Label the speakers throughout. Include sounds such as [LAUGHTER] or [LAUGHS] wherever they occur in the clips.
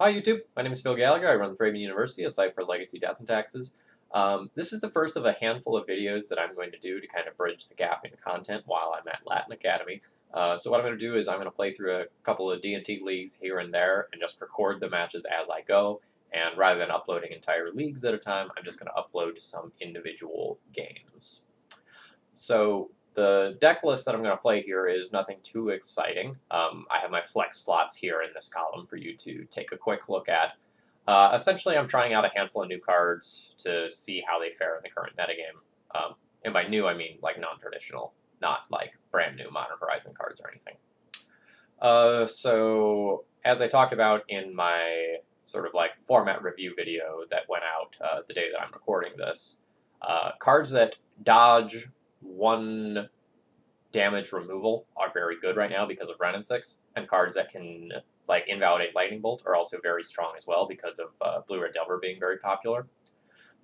Speaker 1: Hi YouTube, my name is Phil Gallagher. I run Thraben University, a site for legacy death and taxes. Um, this is the first of a handful of videos that I'm going to do to kind of bridge the gap in content while I'm at Latin Academy. Uh, so what I'm going to do is I'm going to play through a couple of D&T leagues here and there and just record the matches as I go. And rather than uploading entire leagues at a time, I'm just going to upload some individual games. So the deck list that I'm going to play here is nothing too exciting. Um, I have my flex slots here in this column for you to take a quick look at. Uh, essentially, I'm trying out a handful of new cards to see how they fare in the current metagame. Um, and by new, I mean like non-traditional, not like brand new Modern Horizon cards or anything. Uh, so, as I talked about in my sort of like format review video that went out uh, the day that I'm recording this, uh, cards that dodge one damage removal are very good right now because of Wrenn 6, and cards that can like invalidate Lightning Bolt are also very strong as well because of uh, Blue Red Delver being very popular.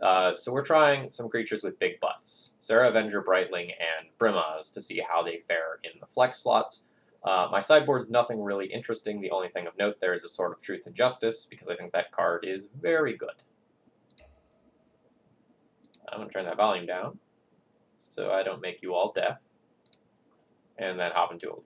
Speaker 1: Uh, so we're trying some creatures with big butts, Serra Avenger, Brightling, and Brimaz to see how they fare in the flex slots. Uh, my sideboard's nothing really interesting. The only thing of note there is a Sword of Truth and Justice, because I think that card is very good. I'm going to turn that volume down so I don't make you all deaf, and then hop into a league.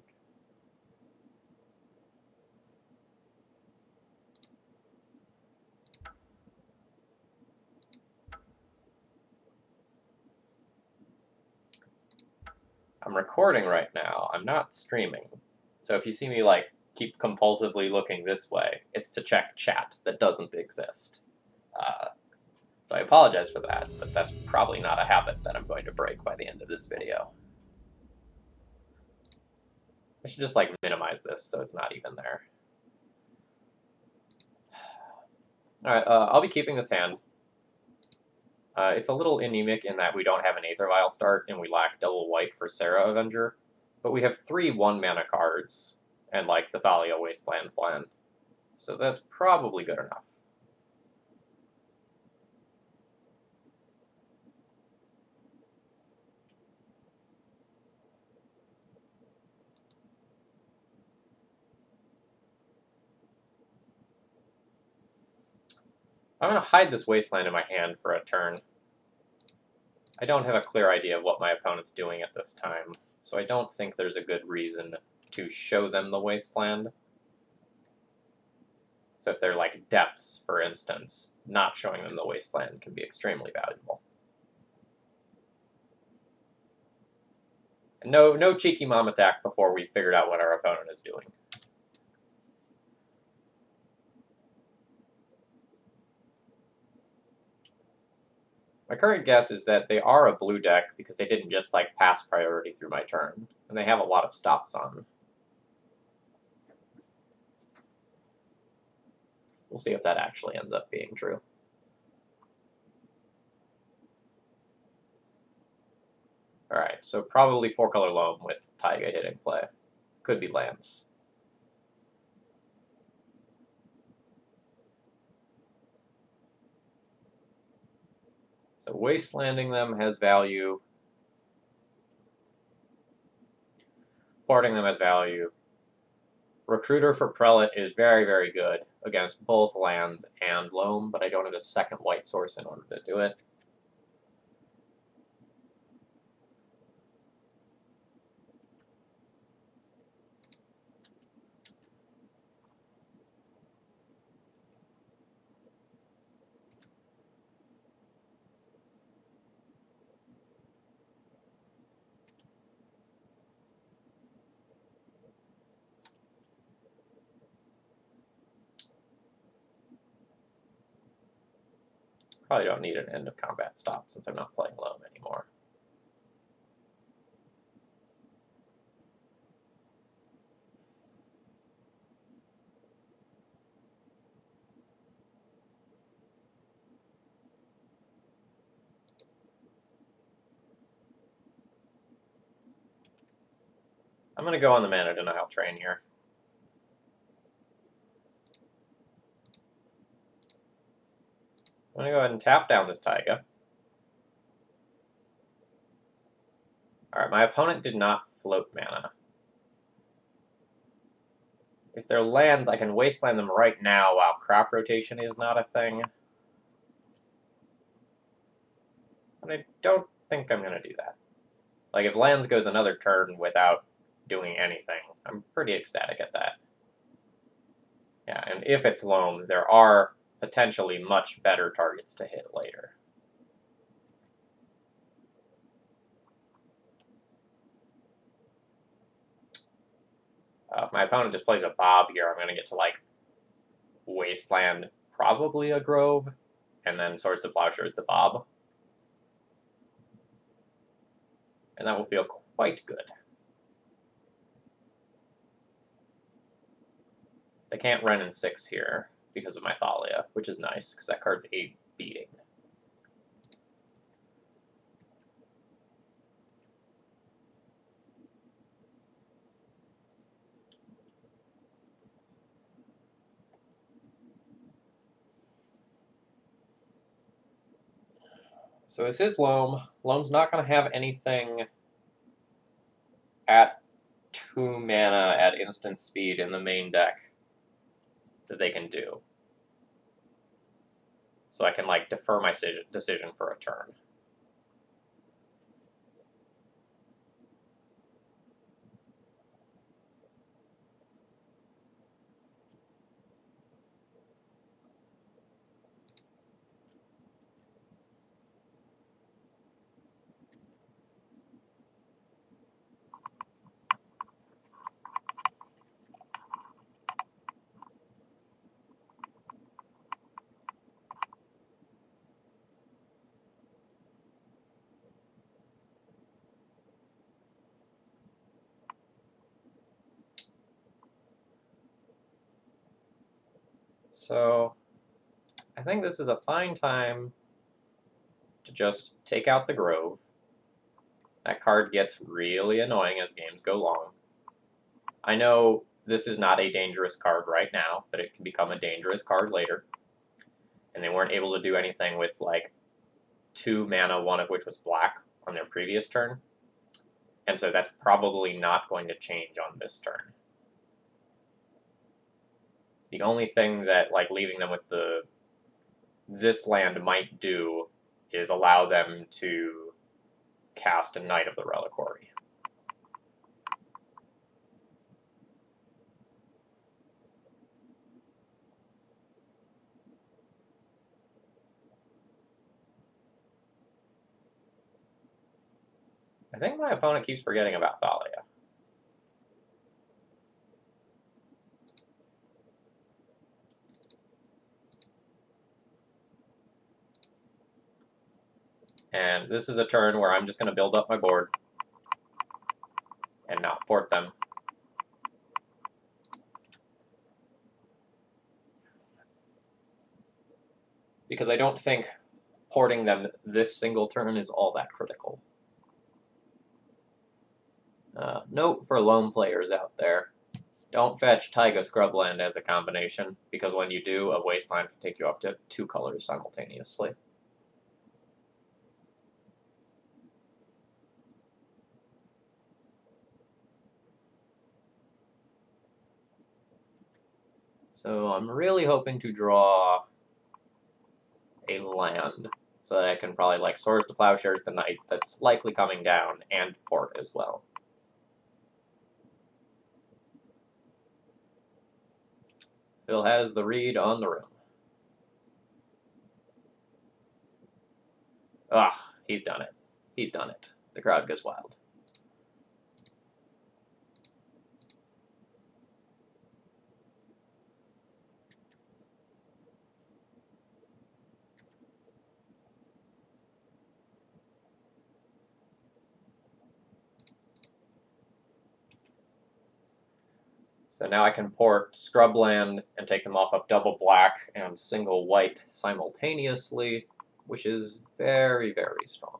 Speaker 1: I'm recording right now. I'm not streaming. So if you see me like keep compulsively looking this way, it's to check chat that doesn't exist. Uh, so I apologize for that, but that's probably not a habit that I'm going to break by the end of this video. I should just like minimize this so it's not even there. Alright, uh, I'll be keeping this hand. Uh, it's a little anemic in that we don't have an Aether Vial start and we lack double white for Serra Avenger, but we have three one mana cards and like the Thalia Wasteland plan, so that's probably good enough. I'm going to hide this wasteland in my hand for a turn. I don't have a clear idea of what my opponent's doing at this time, so I don't think there's a good reason to show them the wasteland. So if they're like depths, for instance, not showing them the wasteland can be extremely valuable. No, no cheeky mom attack before we figured out what our opponent is doing. My current guess is that they are a blue deck because they didn't just like pass priority through my turn, and they have a lot of stops on. We'll see if that actually ends up being true. Alright, so probably four-color loam with Taiga hitting play. Could be lands. Wastelanding them has value. Porting them has value. Recruiter for Prelate is very, very good against both lands and loam, but I don't have a second white source in order to do it. Probably don't need an end of combat stop since I'm not playing loam anymore. I'm going to go on the mana denial train here. I'm going to go ahead and tap down this Taiga. Alright, my opponent did not float mana. If they're lands, I can wasteland them right now while crop rotation is not a thing. But I don't think I'm going to do that. Like, if lands goes another turn without doing anything, I'm pretty ecstatic at that. Yeah, and if it's loam, there are potentially much better targets to hit later. Uh, if my opponent just plays a Bob here, I'm going to get to, like, Wasteland, probably a Grove, and then Swords to Plowshares the Bob. And that will feel quite good. They can't Wrenn and 6 here because of my Thalia, which is nice, because that card's a beating. So this is Loam. Loam's not going to have anything at 2 mana at instant speed in the main deck that they can do. So I can like defer my decision for a turn. So I think this is a fine time to just take out the Grove. That card gets really annoying as games go long. I know this is not a dangerous card right now, but it can become a dangerous card later. And they weren't able to do anything with like two mana, one of which was black on their previous turn. And so that's probably not going to change on this turn. The only thing that like leaving them with the this land might do is allow them to cast a Knight of the Reliquary. I think my opponent keeps forgetting about Thalia. And this is a turn where I'm just going to build up my board and not port them. Because I don't think porting them this single turn is all that critical. Uh, note for Loam players out there, don't fetch Taiga Scrubland as a combination, because when you do, a Wasteland can take you up to two colors simultaneously. So I'm really hoping to draw a land so that I can probably like Swords to Plowshares the Knight that's likely coming down and port as well. Phil has the read on the room. Ah, he's done it. He's done it. The crowd goes wild. So now I can port Scrubland and take them off of double black and single white simultaneously, which is very, very strong.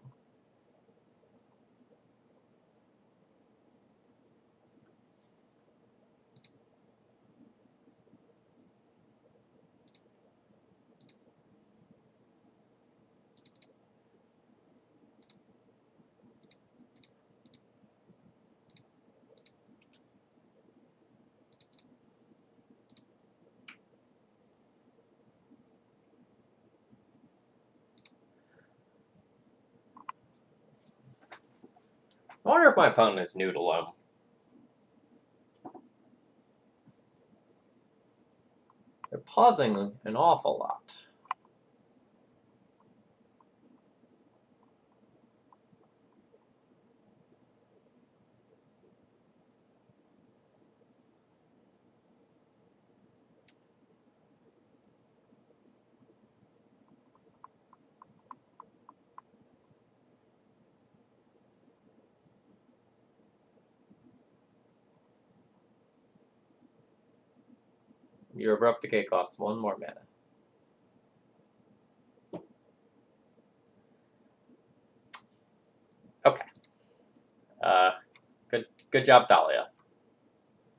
Speaker 1: I wonder if my opponent is new to Loam. They're pausing an awful lot. Your abrupt decay costs one more mana. Okay. Uh, good, good job, Thalia.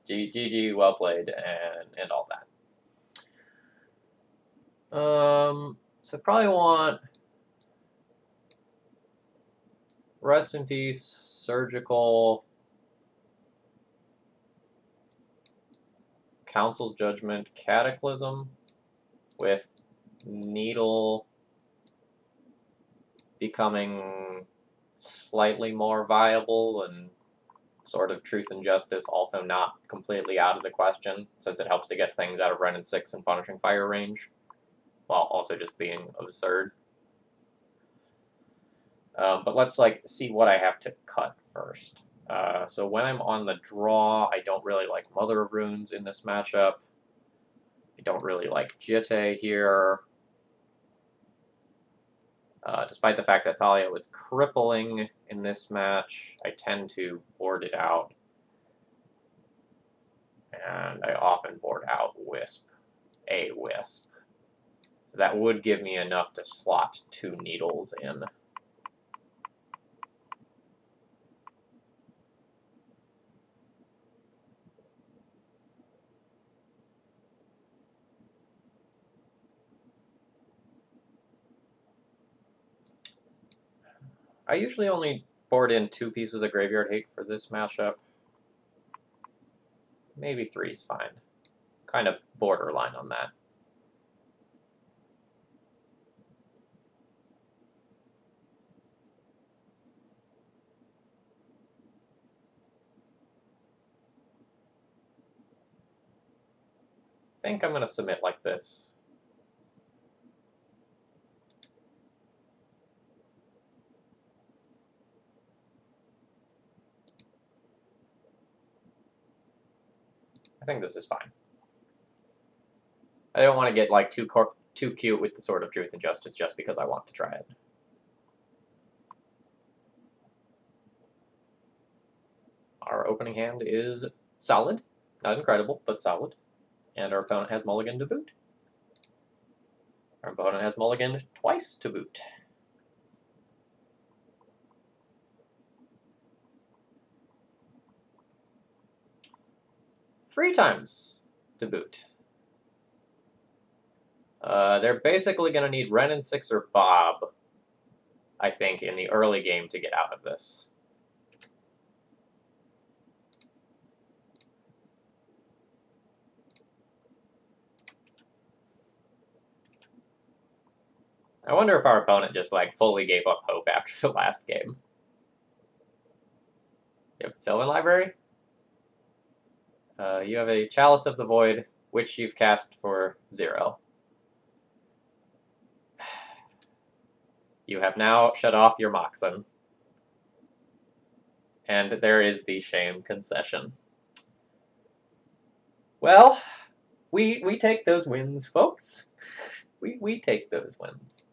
Speaker 1: G GG, well played, and and all that. Um, so probably want rest in peace, surgical. Council's Judgment Cataclysm with Needle becoming slightly more viable and Sword of Truth and Justice also not completely out of the question since it helps to get things out of Wrenn and 6 and Punishing Fire range while also just being absurd. Um, but let's like see what I have to cut first. Uh, so when I'm on the draw, I don't really like Mother of Runes in this matchup. I don't really like Jitte here. Uh, despite the fact that Thalia was crippling in this match, I tend to board it out. And I often board out Wisp, a Wisp. That would give me enough to slot two needles in. I usually only board in two pieces of Graveyard Hate for this matchup. Maybe three is fine. Kind of borderline on that. I think I'm going to submit like this. Think this is fine. I don't want to get like too too cute with the Sword of Truth and Justice just because I want to try it. Our opening hand is solid. Not incredible, but solid. And our opponent has mulligan to boot. Our opponent has mulligan twice to boot. Three times to boot. Uh, they're basically going to need Wrenn and 6 or Bob, I think, in the early game to get out of this. I wonder if our opponent just, like, fully gave up hope after [LAUGHS] the last game. You have Sylvan Library? Uh, you have a Chalice of the Void, which you've cast for zero. [SIGHS] You have now shut off your Moxen. And there is the shame concession. Well, we we take those wins, folks. [LAUGHS] we we take those wins.